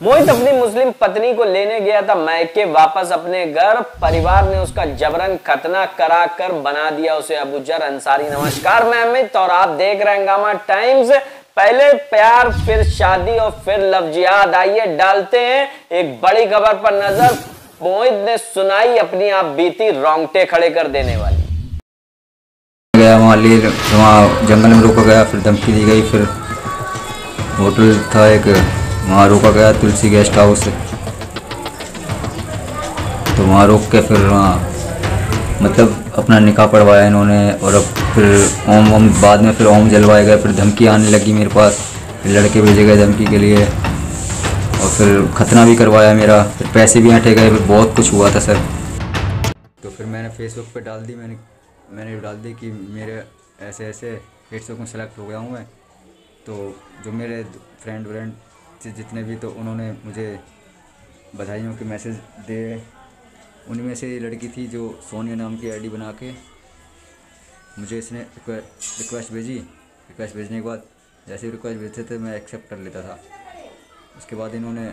मोहित अपनी मुस्लिम पत्नी को लेने गया था मैके, वापस अपने घर। परिवार ने उसका जबरन खतना करा कर बना दिया उसे अबूजर अंसारी। नमस्कार मैं अमित और आप देख रहे हैं गामा टाइम्स। पहले प्यार, फिर शादी और फिर लफ्जियात आइए, डालते हैं एक बड़ी खबर पर नज़र। मोहित ने सुनाई अपनी आप बीती रोंगटे खड़े कर देने वाली। गया वहाँ ले वहाँ जंगल में रोका गया, फिर धमकी दी गई, फिर होटल था एक वहाँ रोका गया तुलसी गेस्ट हाउस तो वहाँ रोक के फिर वहाँ मतलब अपना निकाह पढ़वाया इन्होंने और अब फिर ओम ओम, बाद में फिर ओम जलवाए गए, फिर धमकी आने लगी मेरे पास। फिर लड़के भेजे गए धमकी के लिए। और फिर खतना भी करवाया मेरा, फिर पैसे भी हटे गए, फिर बहुत कुछ हुआ था सर। तो फिर मैंने फेसबुक पे डाल दी, मैंने मैंने डाल दी कि मेरे ऐसे ऐसे फेसबुक में सेलेक्ट हो गया हूँ मैं। तो जो मेरे फ्रेंड व्रेंड जितने भी तो उन्होंने मुझे बधाइयों के मैसेज दे। उनमें से लड़की थी जो सोनिया नाम की आईडी बना के मुझे इसने रिक्वेस्ट भेजी। रिक्वेस्ट भेजने के बाद जैसे रिक्वेस्ट भेजते थे मैं एक्सेप्ट कर लेता था। उसके बाद इन्होंने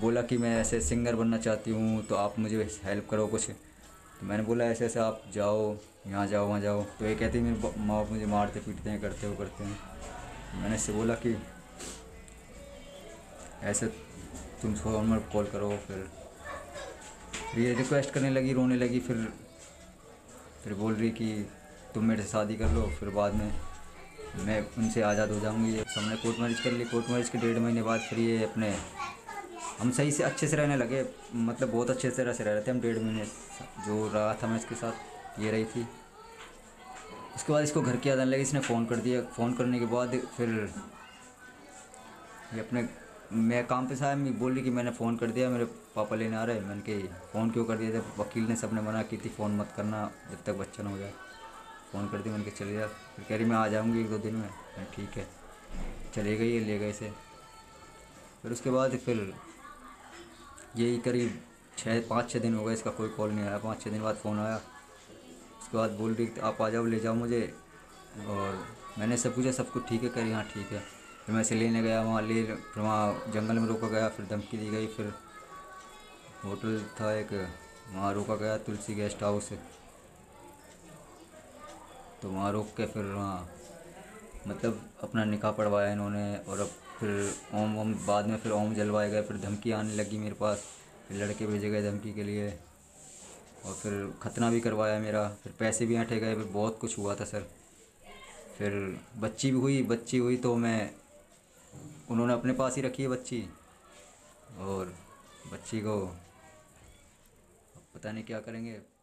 बोला कि मैं ऐसे सिंगर बनना चाहती हूँ तो आप मुझे हेल्प करो कुछ। तो मैंने बोला, ऐसे ऐसे, आप जाओ, यहाँ जाओ, वहाँ जाओ। तो ये कहती, मेरे माँ बाप मुझे मारते, पीटते हैं, करते हो करते हैं। मैंने इससे बोला कि ऐसे तुम नंबर कॉल करो, फिर ये रिक्वेस्ट करने लगी, रोने लगी, फिर फिर बोल रही कि तुम मेरे से शादी कर लो, फिर बाद में मैं उनसे आज़ाद हो जाऊँगी। हमने कोर्ट मैरिज कर ली। कोर्ट मैरिज के डेढ़ महीने बाद फिर ये अपने हम सही से अच्छे से रहने लगे। मतलब बहुत अच्छे तरह से रह रहे थे हम, डेढ़ महीने जो रहा था मैं इसके साथ, ये रही थी। उसके बाद इसको घर की याद आने लगी, इसने फ़ोन कर दिया। फ़ोन करने के बाद फिर ये अपने मैं काम पे था, मैं बोल कि मैंने फ़ोन कर दिया, मेरे पापा लेने आ रहे मैंने कि फ़ोन क्यों कर दिया? था वकील ने सबने मना की थी फ़ोन मत करना, जब तक बच्चा ना हो जाए। फ़ोन कर दिया, मैंने कहा, चले जा। फिर कह रही, मैं आ जाऊँगी एक दो दिन में। मैं ठीक है। चले गई ले गए इसे। फिर उसके बाद फिर यही करीब छः, पाँच, छः दिन हो गए, इसका कोई कॉल नहीं आया। पाँच, छः दिन बाद फ़ोन आया। उसके बाद बोल रही, आप आ जाओ, ले जाओ मुझे। और मैंने सब पूछा, सब कुछ ठीक है? करी हाँ ठीक है। फिर मैं इसे लेने गया, वहाँ ले, फिर वहाँ जंगल में रोका गया, फिर धमकी दी गई, फिर होटल था एक, वहाँ रोका गया तुलसी गेस्ट हाउस। तो वहाँ रोक के फिर वहाँ मतलब अपना निकाह पढ़वाया इन्होंने और अब फिर ओम ओम, बाद में फिर ओम जलवाए गए, फिर धमकी आने लगी मेरे पास। फिर लड़के भेजे गए धमकी के लिए और फिर खतना भी करवाया मेरा, फिर पैसे भी हटे गए, फिर बहुत कुछ हुआ था सर। फिर बच्ची भी हुई, बच्ची हुई तो मैं उन्होंने अपने पास ही रखी है बच्ची। और बच्ची को पता नहीं क्या करेंगे।